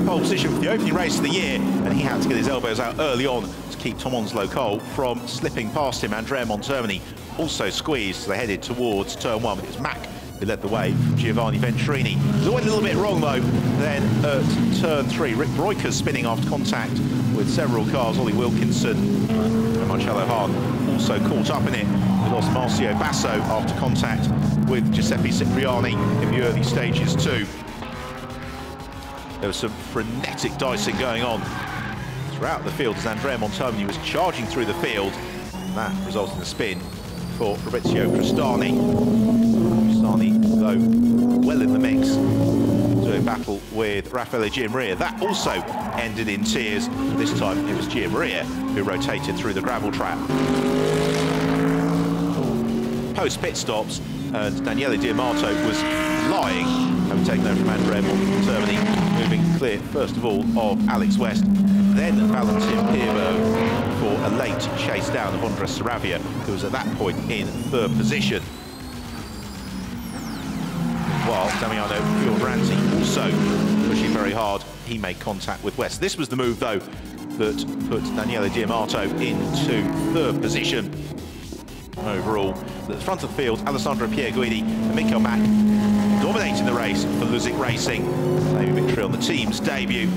position for the opening race of the year, and he had to get his elbows out early on to keep Tom Onslow Cole from slipping past him. Andrea Montermini also squeezed they headed towards turn one. It was Mac who led the way from Giovanni Venturini. It went a little bit wrong though. Then at turn three, Rik Breukers spinning after contact with several cars. Ollie Wilkinson and Marcelo Hahn also caught up in it. We lost Marcio Basso after contact with Giuseppe Cipriani in the early stages too. There was some frenetic dicing going on throughout the field as Andrea Montermini was charging through the field. That resulted in a spin for Fabrizio Crestani. Crestani, though, well in the mix doing battle with Raffaele Giammaria. That also ended in tears. This time it was Giammaria who rotated through the gravel trap. Post pit stops, and Daniele Di Amato was lying, having taken over from Andrea Montermini, clear, first of all, of Alex West, then Valentin Pierburg for a late chase down of Andres Saravia, who was at that point in third position. While Damiano Fioravanti also pushing very hard, he made contact with West. This was the move, though, that put Daniele Di Amato into third position overall. At the front of the field, Alessandro Pier Guidi and Mikkel Mac dominating the race for Luzich Racing. On the team's debut.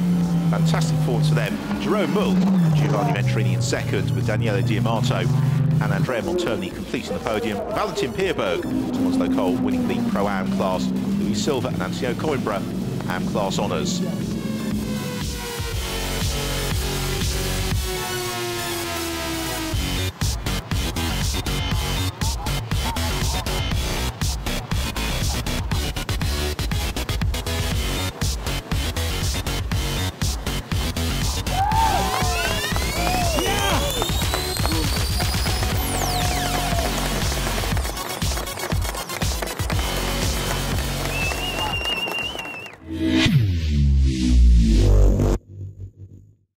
Fantastic performance for them. Jeroen Mul, Giovanni Venturini in second with Daniele Di Amato and Andrea Montermini completing the podium. Valentin Pierburg, Thomas Cole winning the Pro-Am class. Louis Silva and Antonio Coimbra, Am class honours.